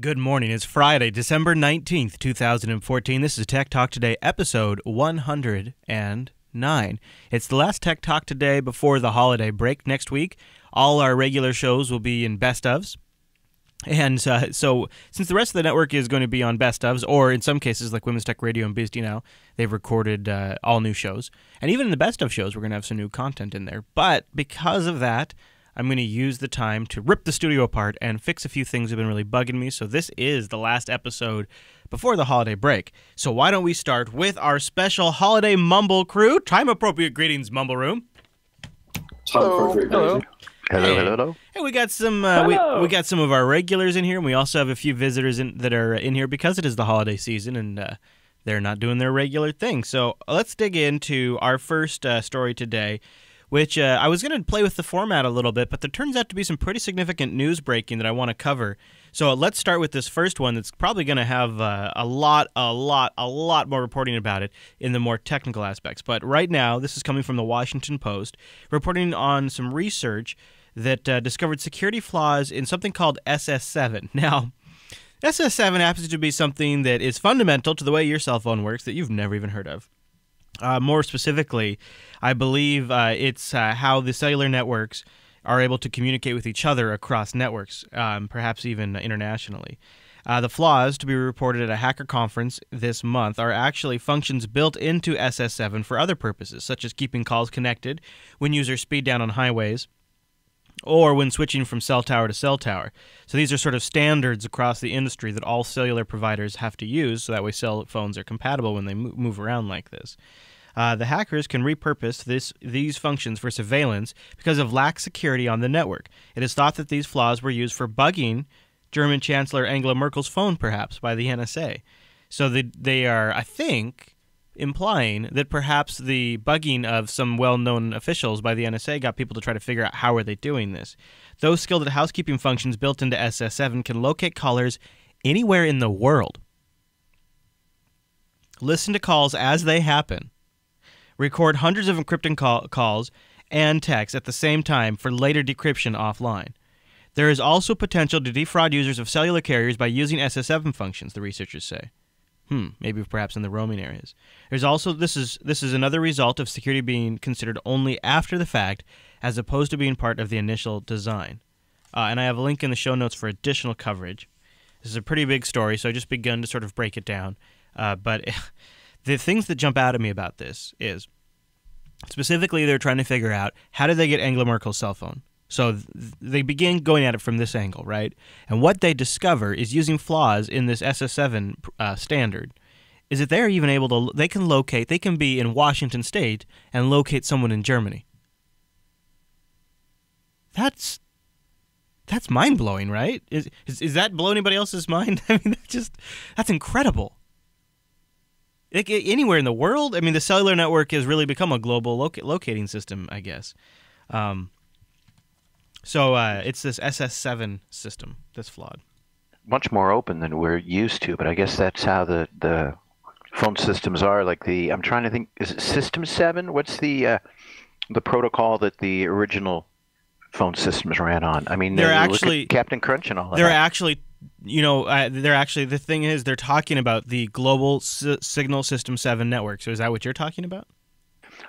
Good morning. It's Friday, December 19th, 2014. This is Tech Talk Today, episode 109. It's the last Tech Talk Today before the holiday break. Next week, all our regular shows will be in best ofs. And uh, so, since the rest of the network is going to be on best ofs, or in some cases like Women's Tech Radio and BSD Now, they've recorded uh, all new shows. And even in the best of shows, we're going to have some new content in there. But because of that, I'm going to use the time to rip the studio apart and fix a few things that have been really bugging me. So, this is the last episode before the holiday break. So, why don't we start with our special holiday mumble crew? Time appropriate greetings, Mumble Room. Time appropriate Hello. Hello, Hey. hello, hello. Hey, we got some. Uh, we, we got some of our regulars in here, and we also have a few visitors in, that are in here because it is the holiday season, and uh, they're not doing their regular thing. So let's dig into our first uh, story today, which uh, I was going to play with the format a little bit, but there turns out to be some pretty significant news breaking that I want to cover. So let's start with this first one. That's probably going to have uh, a lot, a lot, a lot more reporting about it in the more technical aspects. But right now, this is coming from the Washington Post, reporting on some research that uh, discovered security flaws in something called SS7. Now, SS7 happens to be something that is fundamental to the way your cell phone works that you've never even heard of. Uh, more specifically, I believe uh, it's uh, how the cellular networks are able to communicate with each other across networks, um, perhaps even internationally. Uh, the flaws to be reported at a hacker conference this month are actually functions built into SS7 for other purposes, such as keeping calls connected when users speed down on highways or when switching from cell tower to cell tower. So these are sort of standards across the industry that all cellular providers have to use, so that way cell phones are compatible when they move around like this. Uh, the hackers can repurpose this, these functions for surveillance because of lax security on the network. It is thought that these flaws were used for bugging German Chancellor Angela Merkel's phone, perhaps, by the NSA. So they are, I think, implying that perhaps the bugging of some well-known officials by the NSA got people to try to figure out how are they doing this. Those skilled at housekeeping functions built into SS7 can locate callers anywhere in the world. Listen to calls as they happen. Record hundreds of encrypted call- calls and texts at the same time for later decryption offline. There is also potential to defraud users of cellular carriers by using SS7 functions, the researchers say. Hmm, maybe perhaps in the roaming areas. There's also this is this is another result of security being considered only after the fact, as opposed to being part of the initial design. Uh, and I have a link in the show notes for additional coverage. This is a pretty big story, so I just begun to sort of break it down. Uh, but the things that jump out at me about this is specifically they're trying to figure out how did they get Angela Merkel's cell phone. So th- they begin going at it from this angle, right? And what they discover is using flaws in this SS7 uh, standard is that they're even able to they can locate they can be in Washington state and locate someone in Germany. That's that's mind blowing, right? Is, is is that blow anybody else's mind? I mean, that's just that's incredible. Anywhere in the world, I mean, the cellular network has really become a global loca- locating system, I guess. Um, so uh, it's this SS7 system that's flawed. Much more open than we're used to, but I guess that's how the, the phone systems are. Like the, I'm trying to think, is it System 7? What's the uh, the protocol that the original phone systems ran on? I mean, They're actually- Captain Crunch and all of They're that. actually, you know, uh, they're actually the thing is they're talking about the global S- signal system seven network. So is that what you're talking about?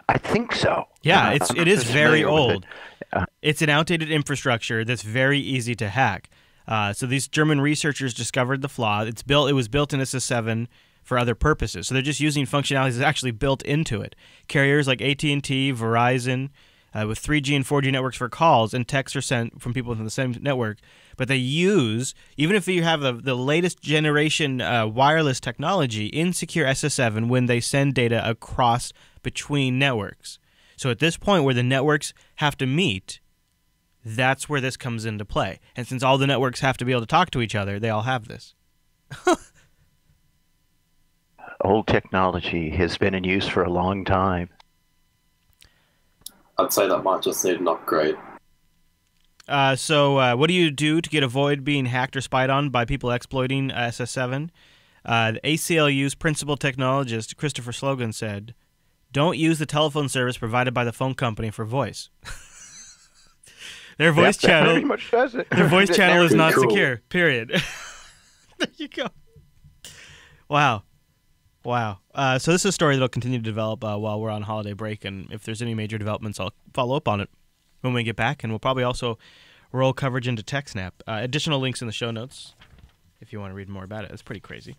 I think so. Yeah, Uh, it's it is very old. It's an outdated infrastructure that's very easy to hack. Uh, so these German researchers discovered the flaw. It's built. It was built in SS7 for other purposes. So they're just using functionalities that's actually built into it. Carriers like AT&T, Verizon, uh, with 3G and 4G networks for calls, and texts are sent from people within the same network. But they use, even if you have the, the latest generation uh, wireless technology, insecure SS7 when they send data across between networks. So at this point where the networks have to meet, that's where this comes into play. And since all the networks have to be able to talk to each other, they all have this. old technology has been in use for a long time. I'd say that might just need an upgrade. Uh, so, uh, what do you do to get avoid being hacked or spied on by people exploiting SS7? Uh, the ACLU's principal technologist Christopher Soghoian said, "Don't use the telephone service provided by the phone company for voice. their voice channel, pretty much does it. their voice channel is not cool. secure. Period." there you go. Wow. Wow. Uh, so this is a story that'll continue to develop uh, while we're on holiday break, and if there's any major developments, I'll follow up on it when we get back, and we'll probably also roll coverage into TechSnap. Uh, additional links in the show notes if you want to read more about it. It's pretty crazy.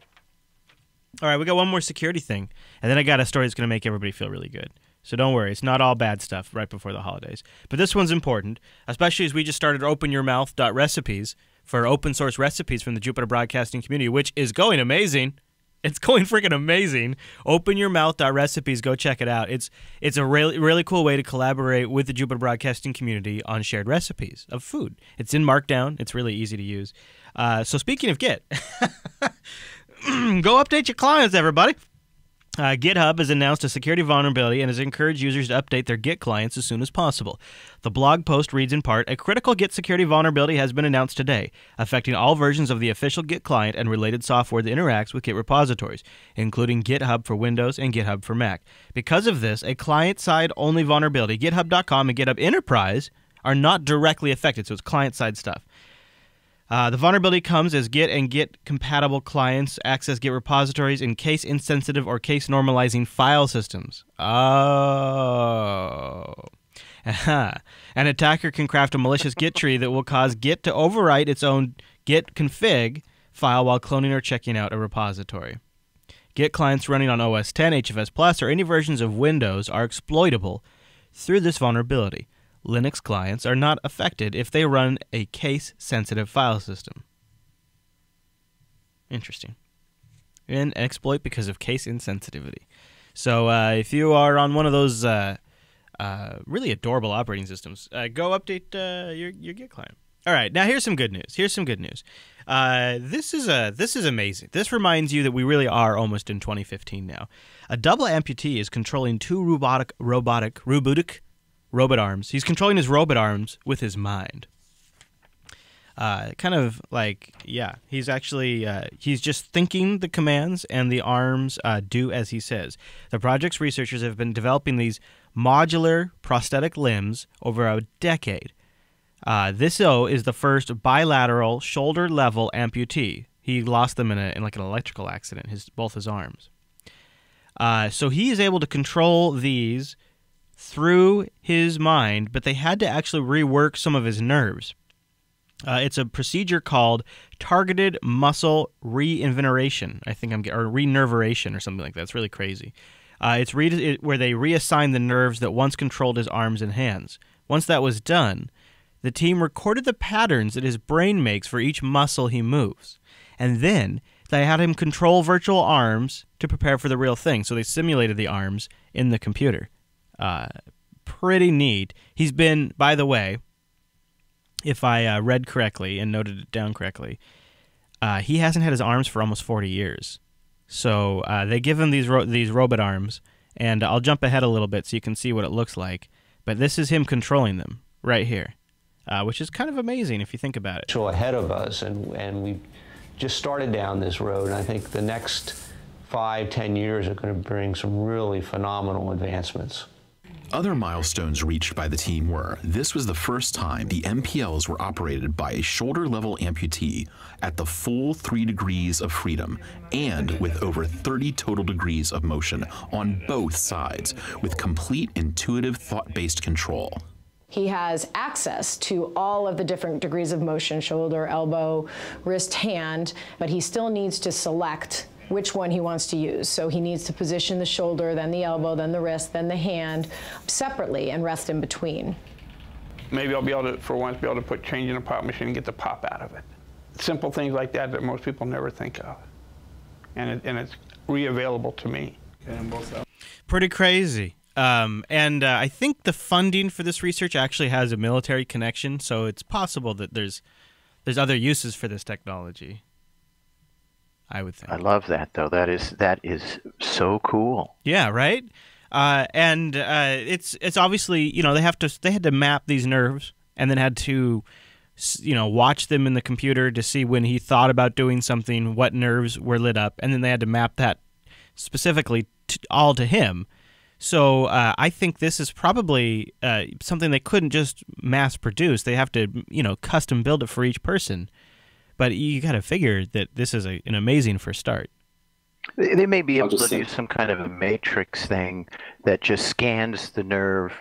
All right, we got one more security thing, and then I got a story that's going to make everybody feel really good. So don't worry, it's not all bad stuff right before the holidays. But this one's important, especially as we just started openyourmouth.recipes for open source recipes from the Jupiter Broadcasting community, which is going amazing. It's going freaking amazing. Openyourmouth.recipes, go check it out. It's it's a really really cool way to collaborate with the Jupiter Broadcasting community on shared recipes of food. It's in Markdown. It's really easy to use. Uh, so speaking of Git, go update your clients, everybody. Uh, GitHub has announced a security vulnerability and has encouraged users to update their Git clients as soon as possible. The blog post reads in part A critical Git security vulnerability has been announced today, affecting all versions of the official Git client and related software that interacts with Git repositories, including GitHub for Windows and GitHub for Mac. Because of this, a client side only vulnerability, GitHub.com and GitHub Enterprise, are not directly affected, so it's client side stuff. Uh, the vulnerability comes as Git and Git compatible clients access Git repositories in case insensitive or case normalizing file systems. Oh. An attacker can craft a malicious Git tree that will cause Git to overwrite its own Git config file while cloning or checking out a repository. Git clients running on OS 10, HFS Plus, or any versions of Windows are exploitable through this vulnerability. Linux clients are not affected if they run a case sensitive file system. Interesting. An exploit because of case insensitivity. So uh, if you are on one of those uh, uh, really adorable operating systems, uh, go update uh, your, your Git client. All right, now here's some good news. Here's some good news. Uh, this is a this is amazing. This reminds you that we really are almost in 2015 now. A double amputee is controlling two robotic robotic robotic robot arms. He's controlling his robot arms with his mind. Uh, kind of like yeah, he's actually uh, he's just thinking the commands, and the arms uh, do as he says. The project's researchers have been developing these modular prosthetic limbs over a decade. Uh, this O is the first bilateral shoulder level amputee. He lost them in a in like an electrical accident. His both his arms. Uh, so he is able to control these through his mind, but they had to actually rework some of his nerves. Uh, it's a procedure called targeted muscle reinvigoration. I think I'm or renerveration or something like that. It's really crazy. Uh, it's it, where they reassign the nerves that once controlled his arms and hands. Once that was done, the team recorded the patterns that his brain makes for each muscle he moves. And then they had him control virtual arms to prepare for the real thing. So they simulated the arms in the computer. Uh, pretty neat. He's been, by the way, if I uh, read correctly and noted it down correctly, uh, he hasn't had his arms for almost 40 years. So uh, they give him these ro- these robot arms, and I'll jump ahead a little bit so you can see what it looks like. But this is him controlling them right here, uh, which is kind of amazing if you think about it. So Ahead of us, and and we just started down this road, and I think the next five, ten years are going to bring some really phenomenal advancements. Other milestones reached by the team were this was the first time the MPLs were operated by a shoulder level amputee at the full three degrees of freedom and with over 30 total degrees of motion on both sides with complete intuitive thought based control. He has access to all of the different degrees of motion shoulder, elbow, wrist, hand, but he still needs to select which one he wants to use. So he needs to position the shoulder, then the elbow, then the wrist, then the hand separately and rest in between. Maybe I'll be able to, for once, be able to put change in a pop machine and get the pop out of it. Simple things like that that most people never think of. And, it, and it's re-available to me. Pretty crazy. Um, and uh, I think the funding for this research actually has a military connection, so it's possible that there's there's other uses for this technology. I would think. I love that though. That is that is so cool. Yeah, right. Uh, and uh, it's it's obviously you know they have to they had to map these nerves and then had to you know watch them in the computer to see when he thought about doing something what nerves were lit up and then they had to map that specifically to, all to him. So uh, I think this is probably uh, something they couldn't just mass produce. They have to you know custom build it for each person but you got to figure that this is a, an amazing first start. They they may be I'll able to just do some kind of a matrix thing that just scans the nerve,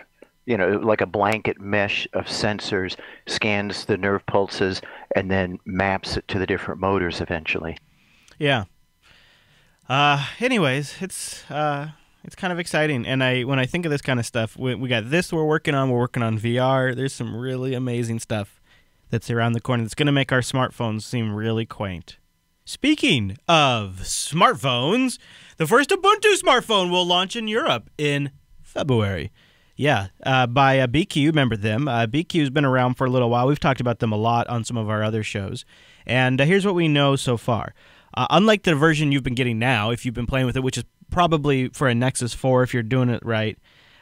you know, like a blanket mesh of sensors, scans the nerve pulses, and then maps it to the different motors eventually. Yeah. Uh, anyways, it's uh, it's kind of exciting, and I when I think of this kind of stuff, we, we got this we're working on. We're working on VR. There's some really amazing stuff that's around the corner that's going to make our smartphones seem really quaint. Speaking of smartphones, the first Ubuntu smartphone will launch in Europe in February. Yeah, uh, by uh, BQ. Remember them? Uh, BQ's been around for a little while. We've talked about them a lot on some of our other shows. And uh, here's what we know so far. Uh, unlike the version you've been getting now, if you've been playing with it, which is probably for a Nexus 4 if you're doing it right,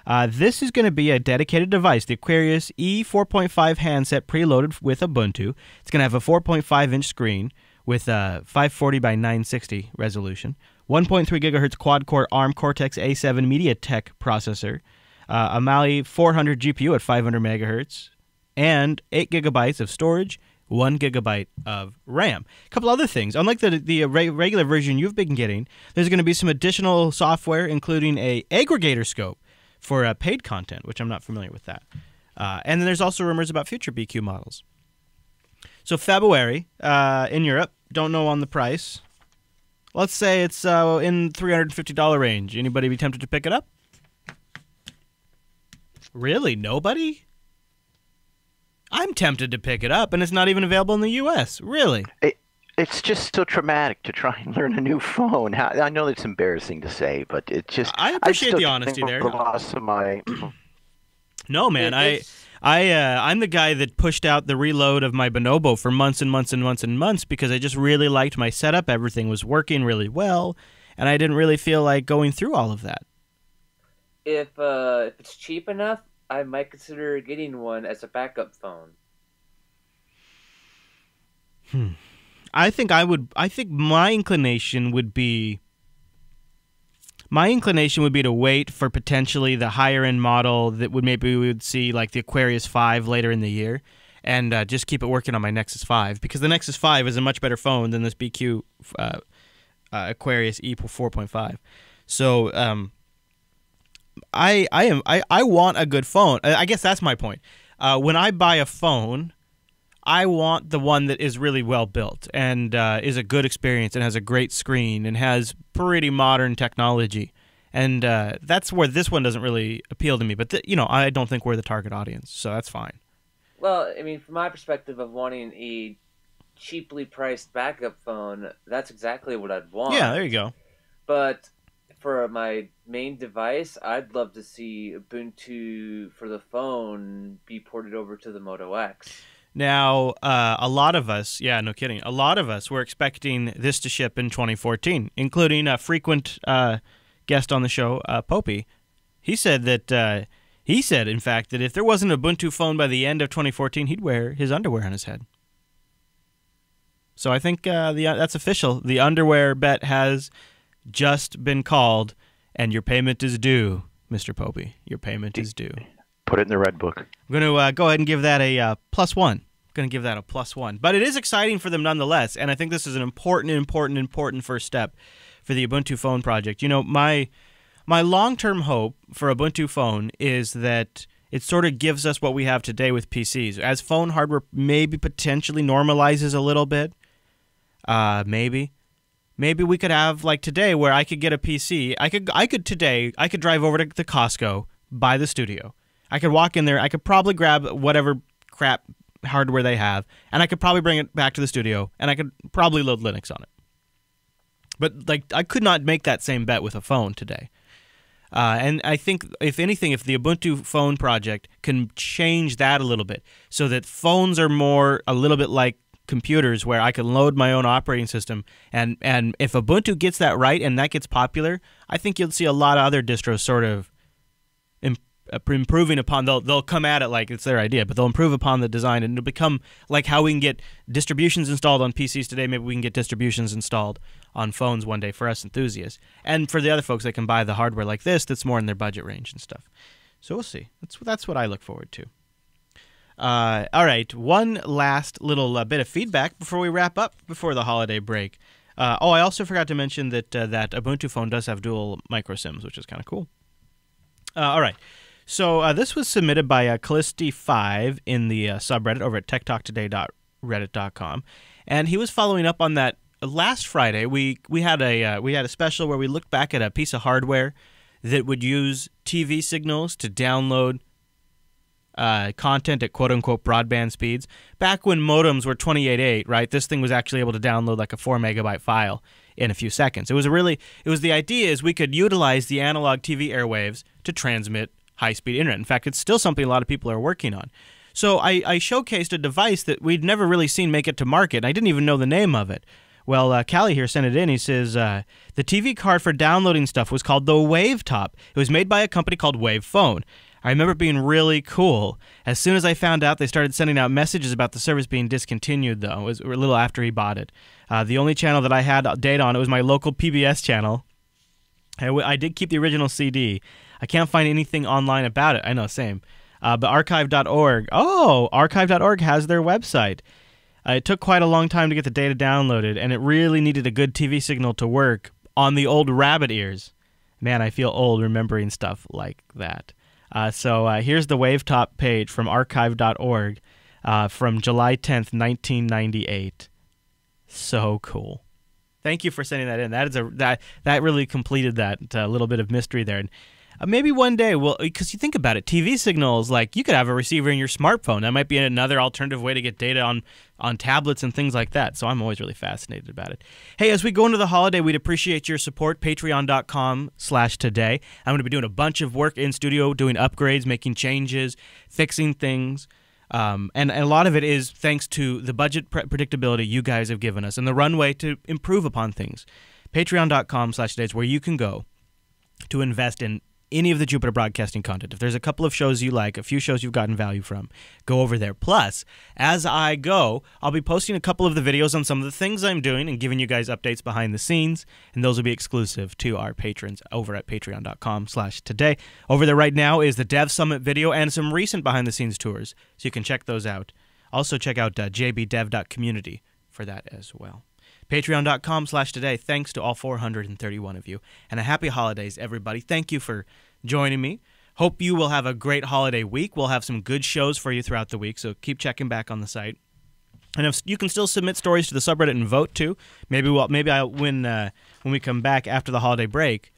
uh, this is going to be a dedicated device, the Aquaris E4.5 handset preloaded with Ubuntu. It's going to have a 4.5 inch screen with a 540 by 960 resolution, 1.3 gigahertz quad core ARM Cortex A7 MediaTek processor, uh, a Mali 400 GPU at 500 megahertz, and 8 gigabytes of storage, 1 gigabyte of RAM. A couple other things. Unlike the, the regular version you've been getting, there's going to be some additional software, including a aggregator scope for uh, paid content, which I'm not familiar with that. Uh, and then there's also rumors about future BQ models. So February uh, in Europe, don't know on the price. Let's say it's uh, in $350 range. Anybody be tempted to pick it up? Really? Nobody? I'm tempted to pick it up, and it's not even available in the U.S. Really? It, it's just so traumatic to try and learn a new phone. How, I know it's embarrassing to say, but it just I appreciate still the honesty there. The loss of my No, man. It- I I uh, I'm the guy that pushed out the reload of my Bonobo for months and months and months and months because I just really liked my setup. Everything was working really well, and I didn't really feel like going through all of that. If uh, if it's cheap enough, I might consider getting one as a backup phone. I think I would. I think my inclination would be. My inclination would be to wait for potentially the higher end model that would maybe we would see like the Aquaris Five later in the year, and uh, just keep it working on my Nexus Five because the Nexus Five is a much better phone than this BQ uh, uh, Aquaris E four point five. So um, I I am I, I want a good phone. I I guess that's my point. Uh, when I buy a phone, I want the one that is really well built and uh, is a good experience and has a great screen and has pretty modern technology. And uh, that's where this one doesn't really appeal to me. But th- you know, I don't think we're the target audience, so that's fine. Well, I mean, from my perspective of wanting a cheaply priced backup phone, that's exactly what I'd want. Yeah, there you go. But for my main device, I'd love to see Ubuntu for the phone be ported over to the Moto X. Now, uh, a lot of us, yeah, no kidding, a lot of us were expecting this to ship in 2014, including a frequent uh, guest on the show, uh, Popey. He said that uh, he said, in fact, that if there wasn't an Ubuntu phone by the end of 2014, he'd wear his underwear on his head. So I think uh, the that's official. The underwear bet has just been called, and your payment is due, Mr. Popey. Your payment is due. Put it in the red book. I'm going to uh, go ahead and give that a uh, plus one. Going to give that a plus one. But it is exciting for them nonetheless, and I think this is an important, important, important first step for the Ubuntu Phone project. You know, my my long-term hope for Ubuntu Phone is that it sort of gives us what we have today with PCs. As phone hardware maybe potentially normalizes a little bit, uh, maybe maybe we could have like today where I could get a PC. I could I could today I could drive over to the Costco, by the studio. I could walk in there. I could probably grab whatever crap hardware they have, and I could probably bring it back to the studio, and I could probably load Linux on it. But like I could not make that same bet with a phone today. Uh, and I think, if anything, if the Ubuntu phone project can change that a little bit so that phones are more a little bit like computers where I can load my own operating system, and, and if Ubuntu gets that right and that gets popular, I think you'll see a lot of other distros sort of improving upon they'll they'll come at it like it's their idea, but they'll improve upon the design and it'll become like how we can get distributions installed on PCs today. Maybe we can get distributions installed on phones one day for us enthusiasts, and for the other folks that can buy the hardware like this that's more in their budget range and stuff. So we'll see. That's that's what I look forward to. Uh, all right, one last little uh, bit of feedback before we wrap up before the holiday break. Uh, oh, I also forgot to mention that uh, that Ubuntu phone does have dual micro SIMs, which is kind of cool. Uh, all right, so uh, this was submitted by uh, Callisti5 in the uh, subreddit over at techtalktoday.reddit.com, and he was following up on that last Friday. We we had a uh, we had a special where we looked back at a piece of hardware that would use TV signals to download uh, content at quote unquote broadband speeds. Back when modems were 28.8, right? This thing was actually able to download like a four megabyte file in a few seconds. It was a really, it was the idea is we could utilize the analog TV airwaves to transmit high speed internet. In fact, it's still something a lot of people are working on. So I, I showcased a device that we'd never really seen make it to market. I didn't even know the name of it. Well, uh, Callie here sent it in. He says uh, the TV card for downloading stuff was called the WaveTop. It was made by a company called WavePhore. I remember it being really cool. As soon as I found out, they started sending out messages about the service being discontinued, though. It was a little after he bought it. Uh, the only channel that I had data on it was my local PBS channel. I did keep the original CD. I can't find anything online about it. I know, same. Uh, but archive.org. Oh, archive.org has their website. Uh, it took quite a long time to get the data downloaded, and it really needed a good TV signal to work on the old rabbit ears. Man, I feel old remembering stuff like that. Uh, so uh, here's the Wavetop page from archive.org uh, from July 10th, 1998. So cool. Thank you for sending that in. That is a that that really completed that uh, little bit of mystery there. And uh, maybe one day, well, because you think about it, TV signals like you could have a receiver in your smartphone. That might be another alternative way to get data on on tablets and things like that. So I'm always really fascinated about it. Hey, as we go into the holiday, we'd appreciate your support. Patreon.com slash today. I'm going to be doing a bunch of work in studio, doing upgrades, making changes, fixing things. Um, and, and, a lot of it is thanks to the budget pre- predictability you guys have given us and the runway to improve upon things. Patreon.com slash today is where you can go to invest in any of the Jupiter Broadcasting content. If there's a couple of shows you like, a few shows you've gotten value from, go over there. Plus, as I go, I'll be posting a couple of the videos on some of the things I'm doing and giving you guys updates behind the scenes, and those will be exclusive to our patrons over at patreon.com slash today. Over there right now is the Dev Summit video and some recent behind the scenes tours, so you can check those out. Also check out uh, jbdev.community for that as well. Patreon.com slash today. Thanks to all 431 of you. And a happy holidays, everybody. Thank you for joining me. Hope you will have a great holiday week. We'll have some good shows for you throughout the week, so keep checking back on the site. And if you can still submit stories to the subreddit and vote too, maybe we'll, maybe I when uh, when we come back after the holiday break,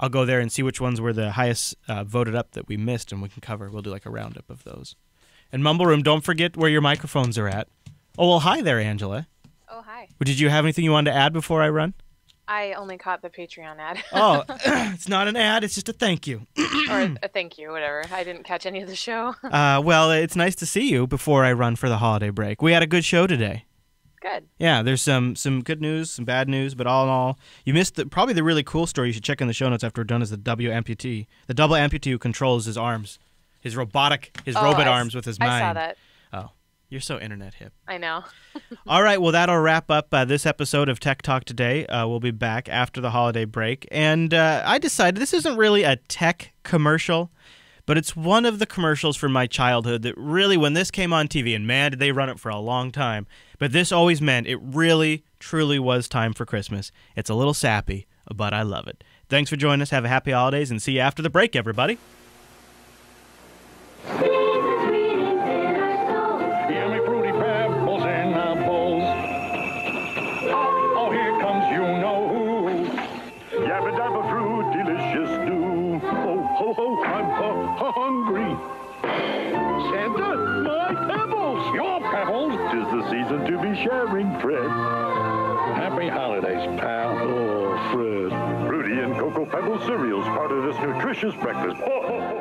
I'll go there and see which ones were the highest uh, voted up that we missed, and we can cover. We'll do like a roundup of those. And Mumble Room, don't forget where your microphones are at. Oh well, hi there, Angela. Oh, hi. Did you have anything you wanted to add before I run? I only caught the Patreon ad. oh, it's not an ad. It's just a thank you. or a thank you, whatever. I didn't catch any of the show. uh, well, it's nice to see you before I run for the holiday break. We had a good show today. Good. Yeah, there's some some good news, some bad news, but all in all, you missed the, probably the really cool story. You should check in the show notes after we're done. Is the W amputee, the double amputee who controls his arms, his robotic, his oh, robot I, arms with his mind. I saw that. You're so internet hip. I know. All right, well, that'll wrap up uh, this episode of Tech Talk today. Uh, we'll be back after the holiday break. And uh, I decided this isn't really a tech commercial, but it's one of the commercials from my childhood that really, when this came on TV, and man, did they run it for a long time, but this always meant it really, truly was time for Christmas. It's a little sappy, but I love it. Thanks for joining us. Have a happy holidays, and see you after the break, everybody. Nutritious breakfast.